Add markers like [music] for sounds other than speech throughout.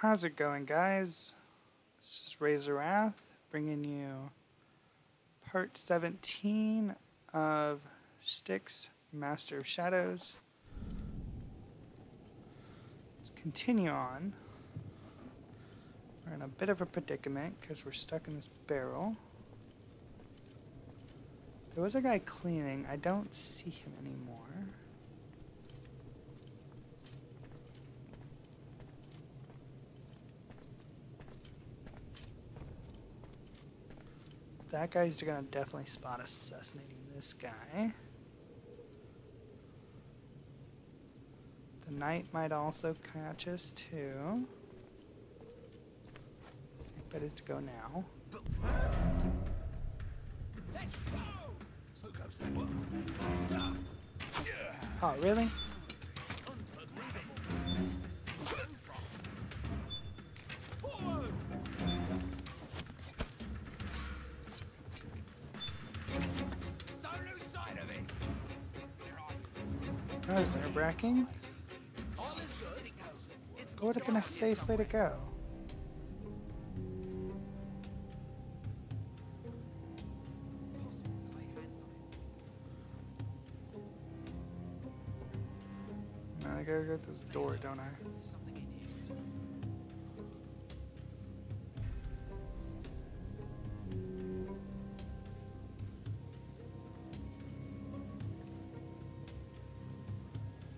How's it going, guys? This is Razzorath bringing you part 17 of Styx Master of Shadows. Let's continue on. We're in a bit of a predicament because we're stuck in this barrel. There was a guy cleaning. I don't see him anymore. That guy's gonna definitely spot us assassinating this guy. The knight might also catch us too. Bet is to go now. Oh, really? That was nerve wracking. What would have been a safe way to go? This door, don't I?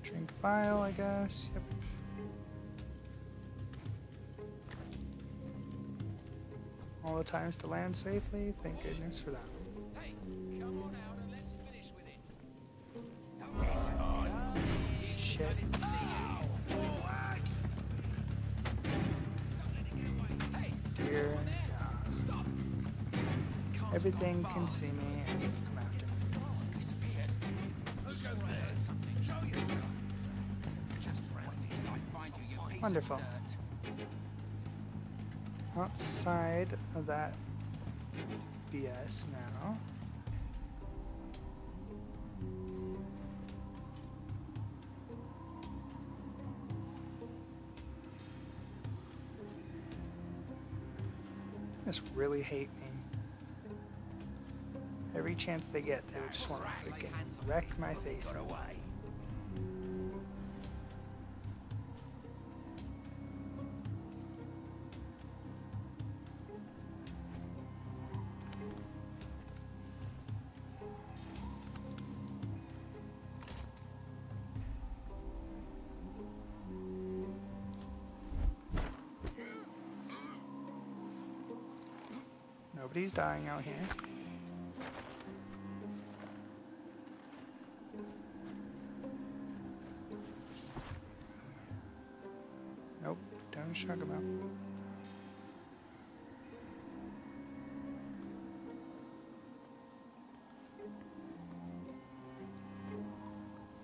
Drink file, I guess. Yep. All the times to land safely. Thank goodness for that. Everything can see me and come after me. Wonderful. Outside of that BS now. Really hate me. Every chance they get, they would just want to freaking wreck my face. away. Nobody's dying out here.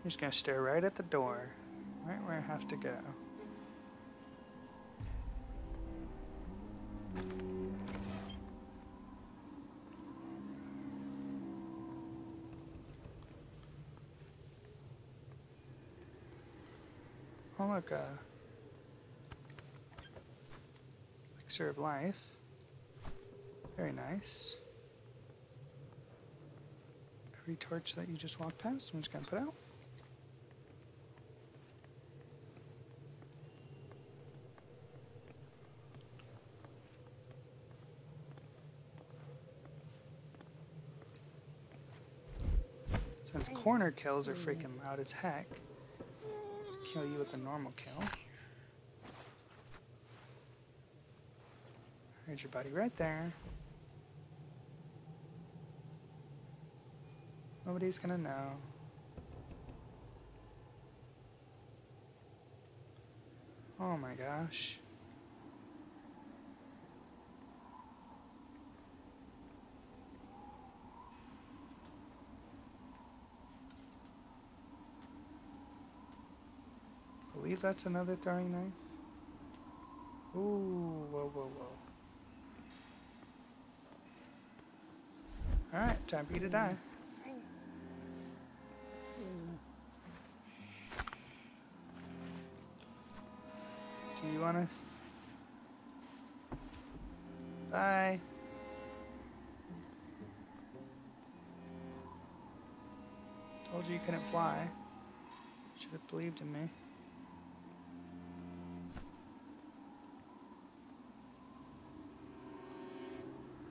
I'm just gonna stare right at the door, right where I have to go. Oh look, uh, elixir of life. Very nice. Every torch that you just walked past, I'm just gonna put out. Since corner kills are freaking loud as heck, kill you with a normal kill. There's your buddy right there. Nobody's gonna know. Oh my gosh. believe that's another throwing knife. Ooh, a whoa, whoa, whoa. Alright, time for you to die. Do you want us? Bye. Told you you couldn't fly. Should have believed in me.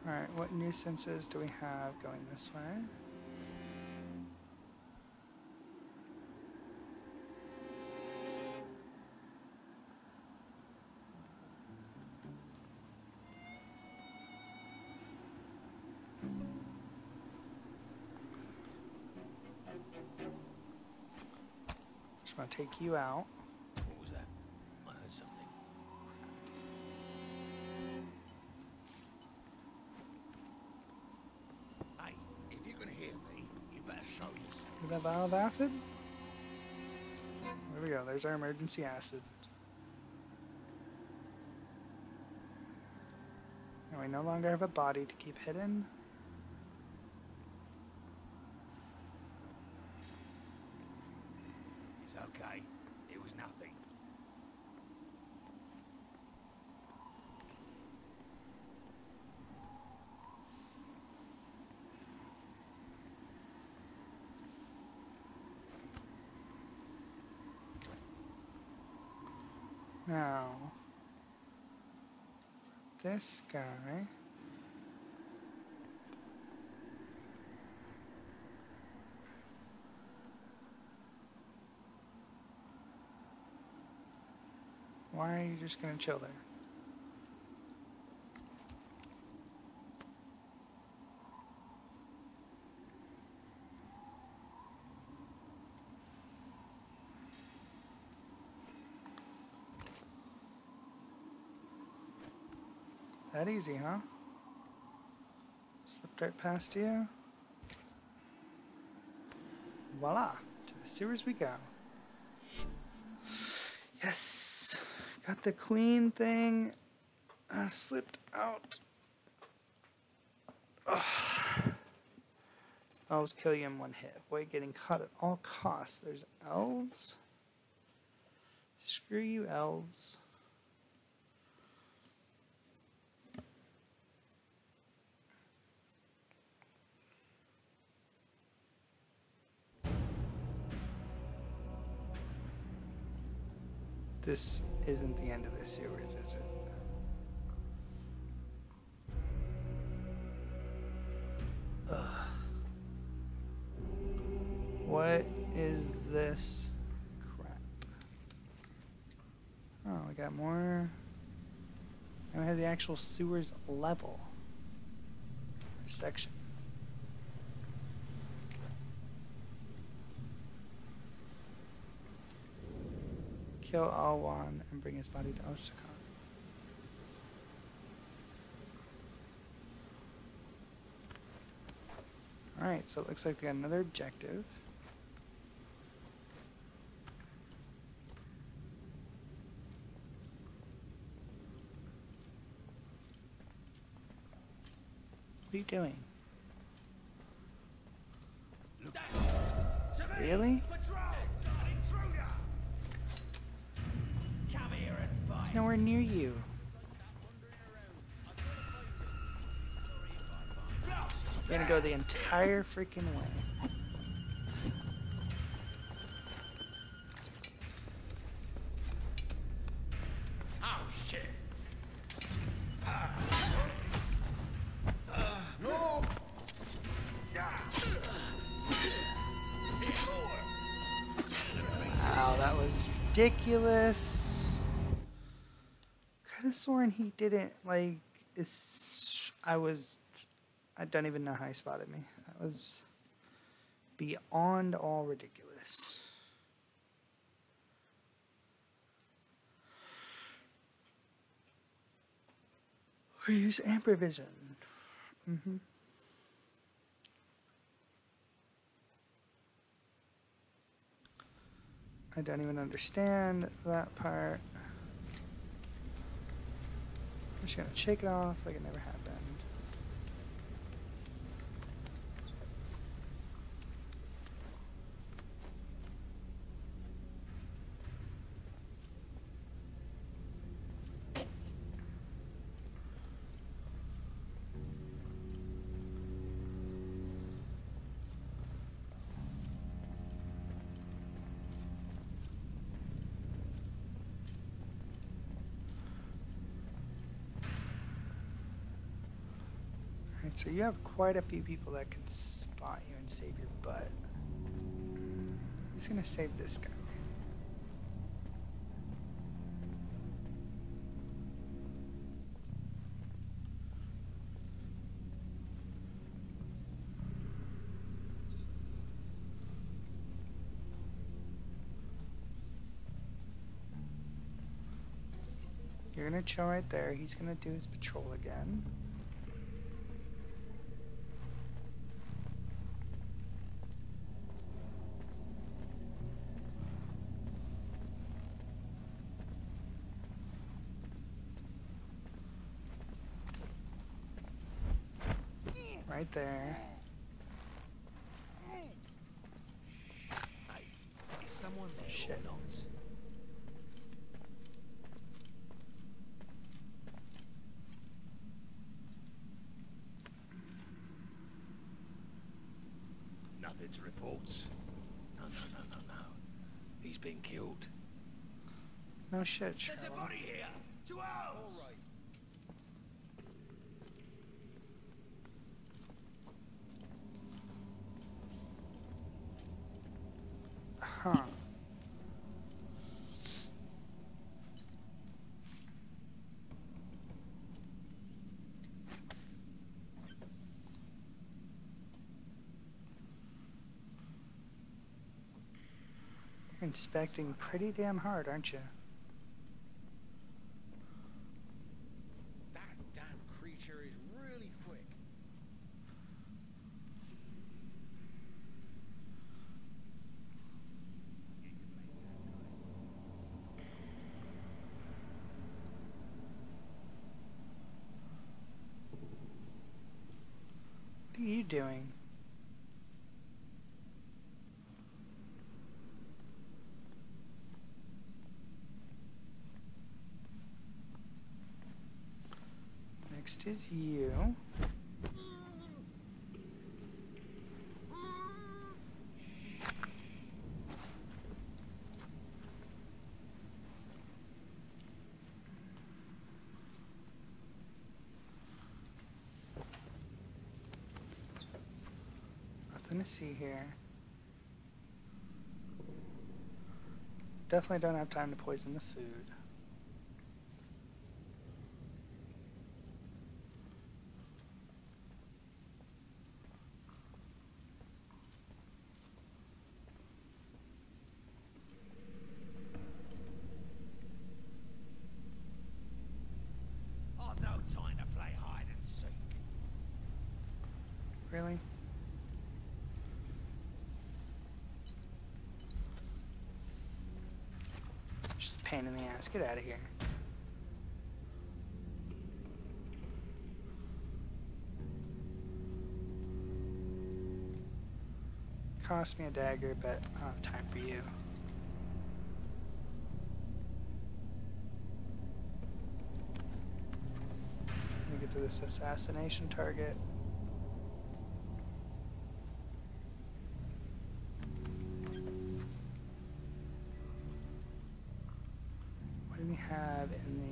Alright, what new nuisances do we have going this way? Just to take you out. Vial of acid? There we go. There's our emergency acid. And we no longer have a body to keep hidden. It's okay. It was nothing. Now, this eh? guy. Why are you just gonna chill there? That easy, huh? Slipped right past you. Voila! To the sewers we go. Yes! Got the queen thing. Uh, slipped out. Ugh. Elves kill you in one hit. Avoid getting caught at all costs. There's elves. Screw you, elves. This isn't the end of the sewers, is it? What is this crap? Oh, we got more. And we have the actual sewers level section. Kill Owain and bring his body to Ozcan. Alright, so it looks like we got another objective. What are you doing? Look. To me! Really? Patrol! Intruder! Come here and fight. It's nowhere near you. We're gonna go the entire freaking way. Oh shit! No! Wow, that was ridiculous. Sworn he didn't like. Is I was. I don't even know how he spotted me. That was beyond all ridiculous. Or use amber vision. Mm-hmm. I don't even understand that part. Just gonna shake it off like it never happened. Alright, so you have quite a few people that can spot you and save your butt. Who's gonna save this guy? You're gonna chill right there. He's gonna do his patrol again. Right there. Hey, is someone there Shit. Nothing to report. No, no, no, no, no. He's been killed. No shit, There's a body here! Two hours! All right. Huh. You're inspecting pretty damn hard, aren't you? That damn creature is really quick. What are you doing? Next is you. Nothing to see here. Definitely don't have time to poison the food. I've no time to play hide and seek. Really? Just a pain in the ass. Get out of here. Cost me a dagger, but I don't have time for you. Get to this assassination target.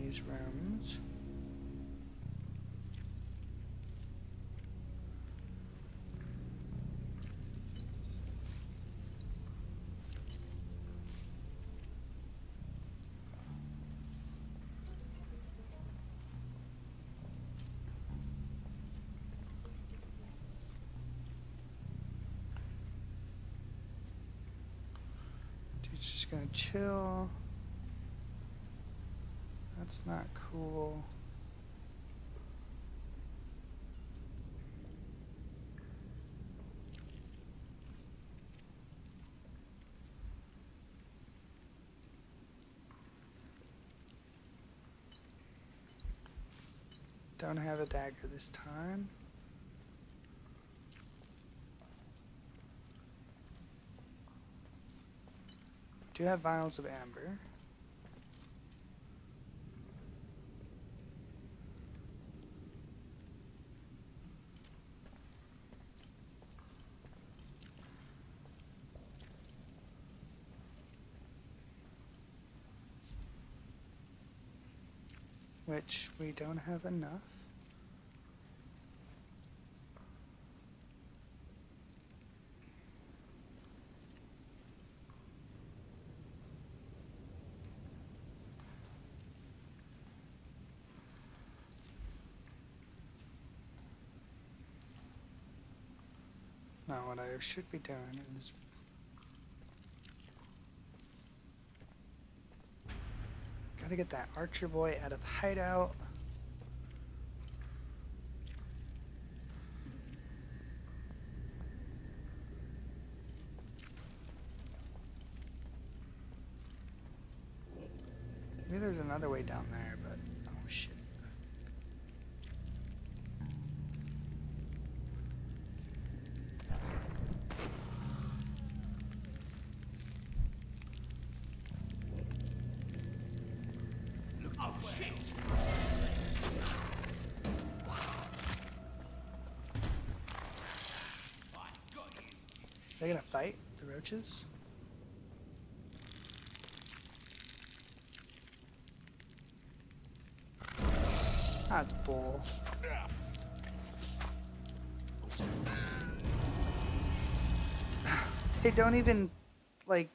These rooms? Just gonna chill. That's not cool. Don't have a dagger this time. Do have vials of amber. Which we don't have enough. No, what I should be doing is gotta get that archer boy out of hideout. Maybe there's another way down there, They gonna fight the roaches? That's bull. [sighs] they don't even like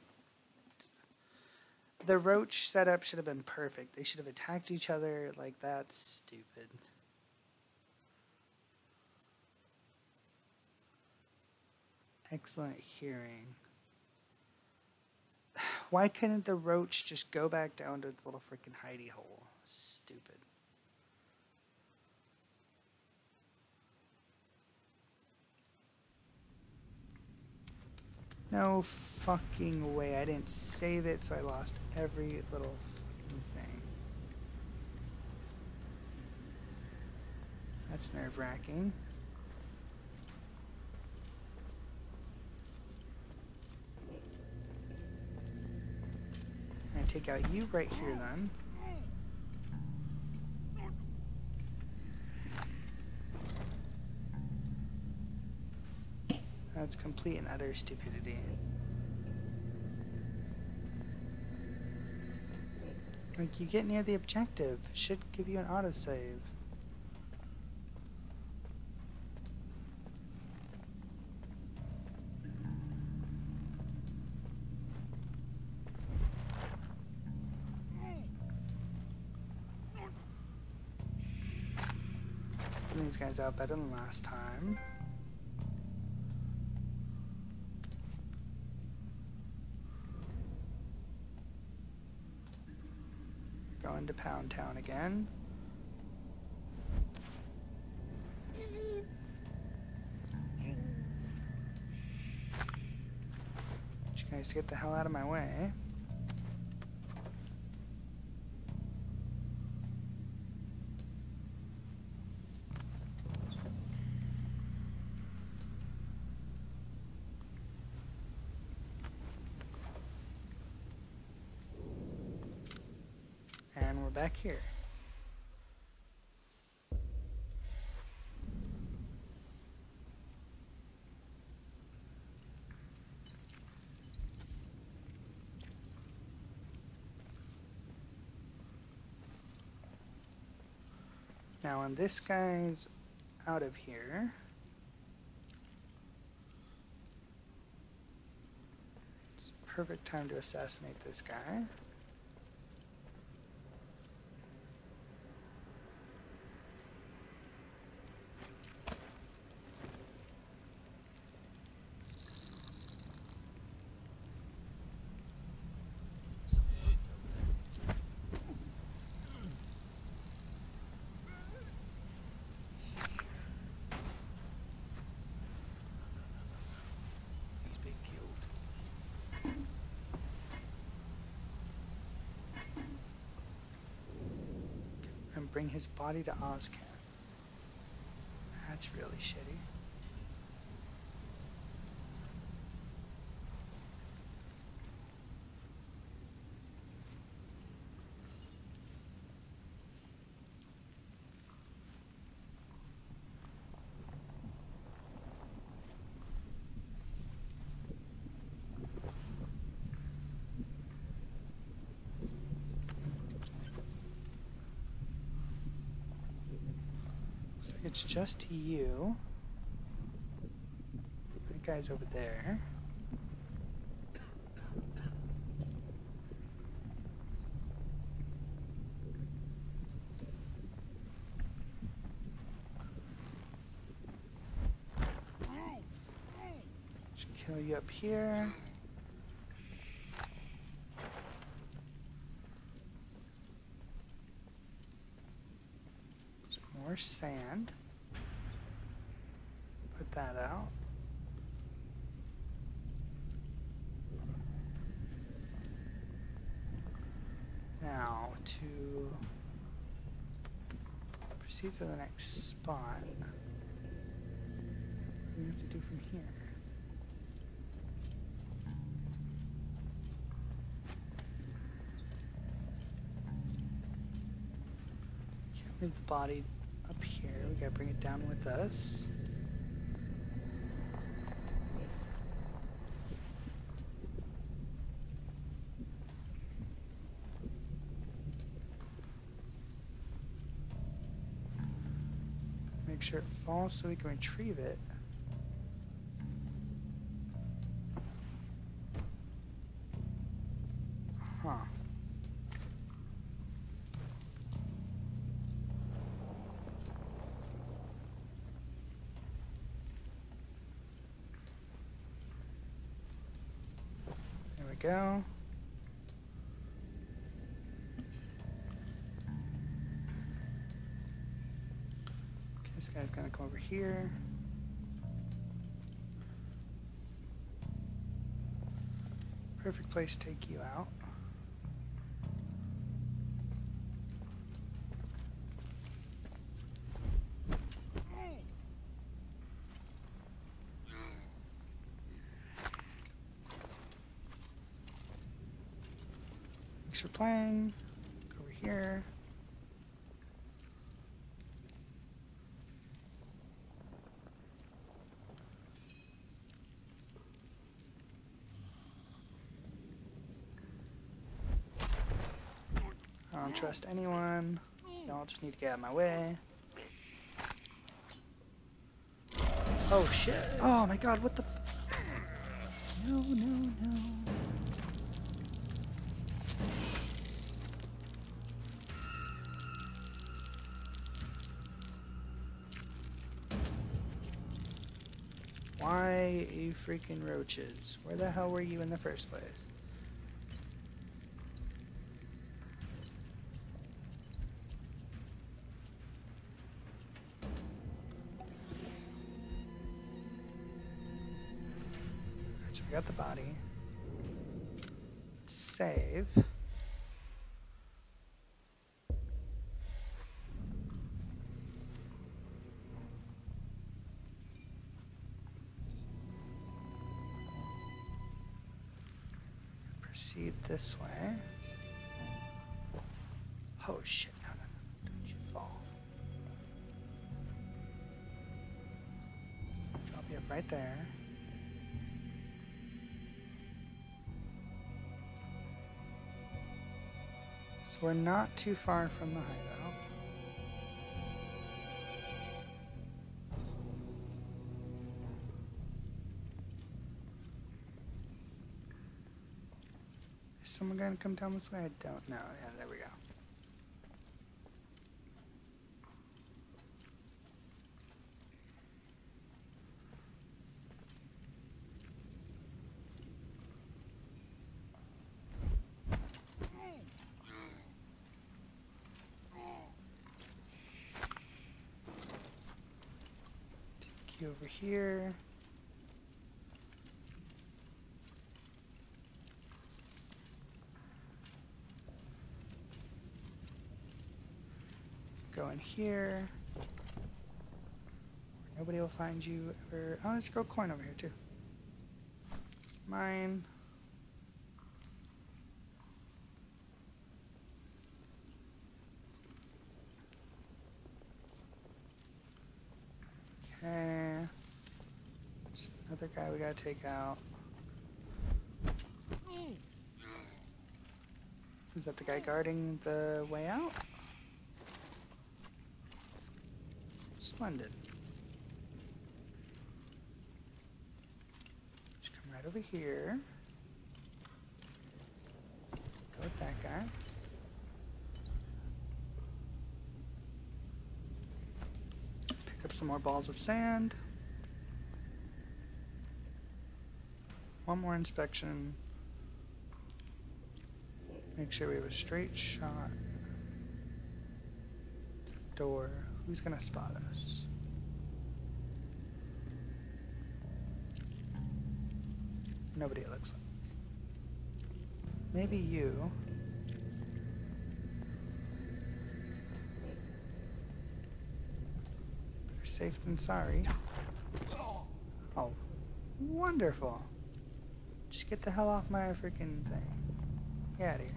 the roach setup should have been perfect. They should have attacked each other like that's stupid. Excellent hearing. Why couldn't the roach just go back down to its little freaking hidey hole? Stupid. No fucking way. I didn't save it, so I lost every little fucking thing. That's nerve wracking. I'm gonna take out you right here then. That's complete and utter stupidity. Like, you get near the objective. Should give you an autosave. Guys out better than last time. Going to Pound Town again. Need you guys get the hell out of my way. And we're back here. Now, when this guy's out of here, it's a perfect time to assassinate this guy. his body to Ozcan. That's really shitty. It's just you. That guy's over there. Should kill you up here. Some more sand. Put that out. Now to proceed to the next spot. What do we have to do from here? Can't leave the body here. We gotta bring it down with us. Make sure it falls so we can retrieve it. Here. Perfect place to take you out. Thanks for playing. Over here. I don't trust anyone. Y'all just need to get out of my way. Oh shit. Oh my god, what the f- No, no, no. Why you freaking roaches? Where the hell were you in the first place? Got the body. Let's Save. Proceed this way. Oh shit, no, no, no. Don't you fall. Drop you off right there. We're not too far from the hideout. Is someone gonna come down this way? I don't know. Yeah, there we go. Take you over here. Go in here. Nobody will find you ever. Oh, a gold coin over here too. Mine. Okay. There's another guy we gotta take out. Is that the guy guarding the way out? Splendid. Just come right over here. Go with that guy. Pick up some more balls of sand. One more inspection. Make sure we have a straight shot. Door. Who's gonna spot us? Nobody it looks like. Maybe you. Better safe than sorry. Oh, wonderful. Get the hell off my freaking thing. Get out of here.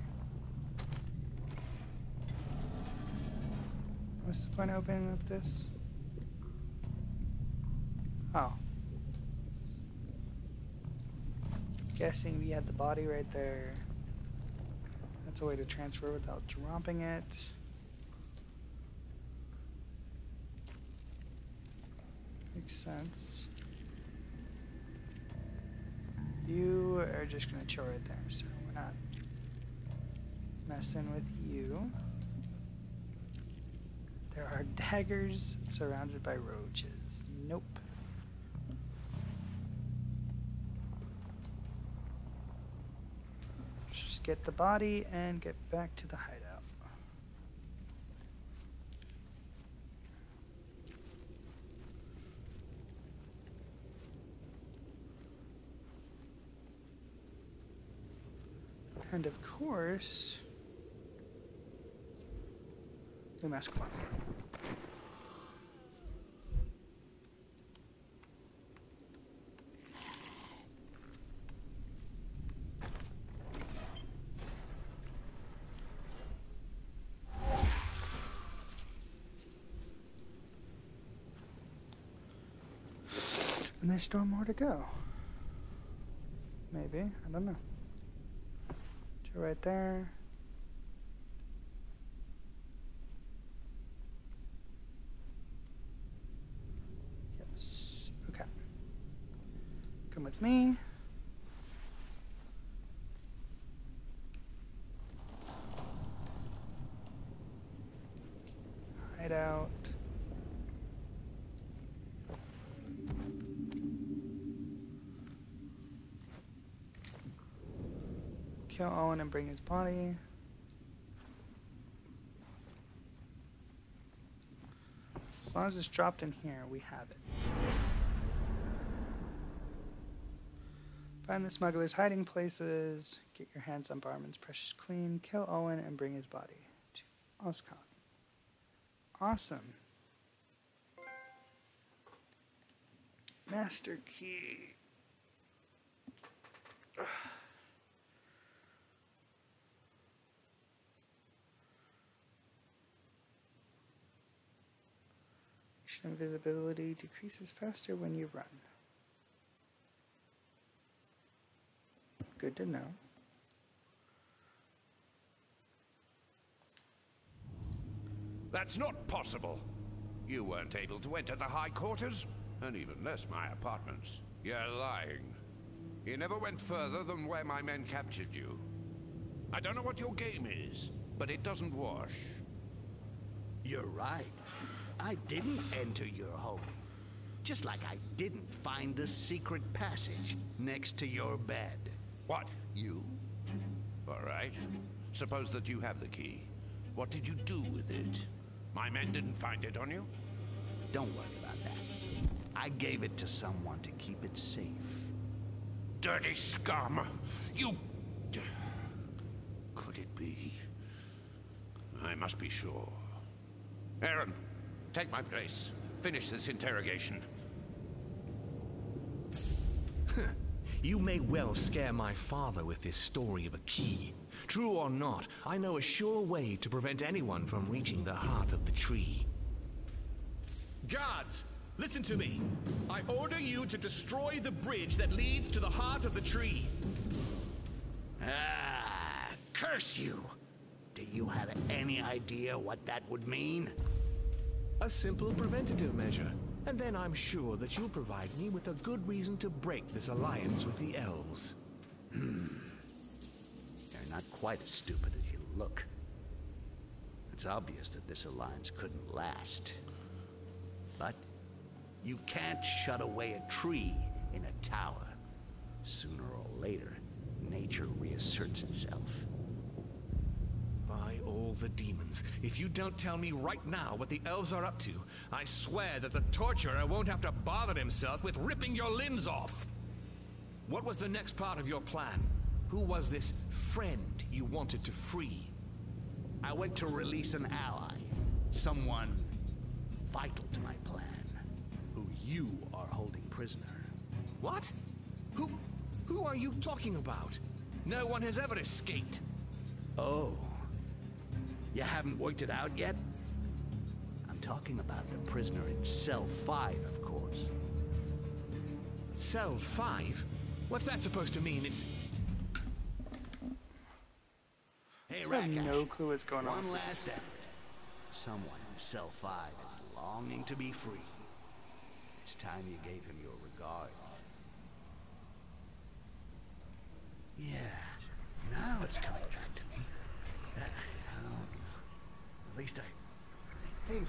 What's the point of opening up this? Oh. Guessing we had the body right there. That's a way to transfer without dropping it. Makes sense. You are just gonna chill right there, so we're not messing with you. There are [laughs] daggers surrounded by roaches. Nope. Let's just get the body and get back to the hideout. And of course, the mask clock. And there's still more to go. Maybe. I don't know. Right there. Yes. Okay. Come with me. Hide out. Kill Owain and bring his body. As long as it's dropped in here, we have it. Find the smuggler's hiding places. Get your hands on Barman's precious queen. Kill Owain and bring his body to Ozcan. Awesome. Master key. Invisibility decreases faster when you run. Good to know. That's not possible. You weren't able to enter the High Quarters, and even less my apartments. You're lying. You never went further than where my men captured you. I don't know what your game is, but it doesn't wash. You're right. I didn't enter your home. Just like I didn't find the secret passage next to your bed. What, you? All right. Suppose that you have the key. What did you do with it? My men didn't find it on you? Don't worry about that. I gave it to someone to keep it safe. Dirty scum! You... Could it be? I must be sure. Aaron, take my place. finish this interrogation. [laughs] You may well scare my father with this story of a key. True or not, I know a sure way to prevent anyone from reaching the heart of the tree. Guards, listen to me. I order you to destroy the bridge that leads to the heart of the tree. Ah, curse you! Do you have any idea what that would mean? A simple preventative measure. And then I'm sure that you'll provide me with a good reason to break this alliance with the elves. Hmm. You're not quite as stupid as you look. It's obvious that this alliance couldn't last. But you can't shut away a tree in a tower. Sooner or later, nature reasserts itself. All the demons, if you don't tell me right now what the elves are up to, I swear that the torturer won't have to bother himself with ripping your limbs off. What was the next part of your plan? Who was this friend you wanted to free? I went to release an ally. Someone vital to my plan. Who you are holding prisoner. What? Who... who are you talking about? No one has ever escaped. Oh. You haven't worked it out yet? I'm talking about the prisoner in cell 5, of course. Cell 5? What's that supposed to mean? It's... Hey, I have no clue what's going on One with this. last effort. Someone in cell 5 is longing to be free. It's time you gave him your regards. Yeah, now it's coming back to me. Uh, well, at least I, I think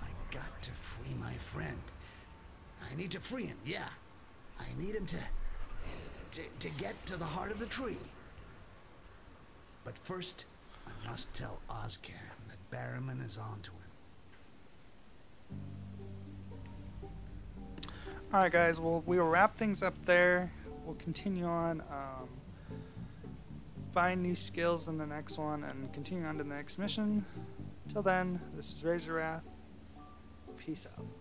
I got to free my friend. I need to free him, yeah. I need him to, to, to get to the heart of the tree. But first, I must tell Ozcan that Barrowman is on to him. All right, guys. Well, we will wrap things up there. We'll continue on. Um, find new skills in the next one and continue on to the next mission. Till then, this is Razzorath. Peace out.